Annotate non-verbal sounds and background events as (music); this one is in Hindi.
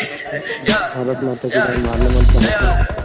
(laughs) भारत माता की धर्म मानने मत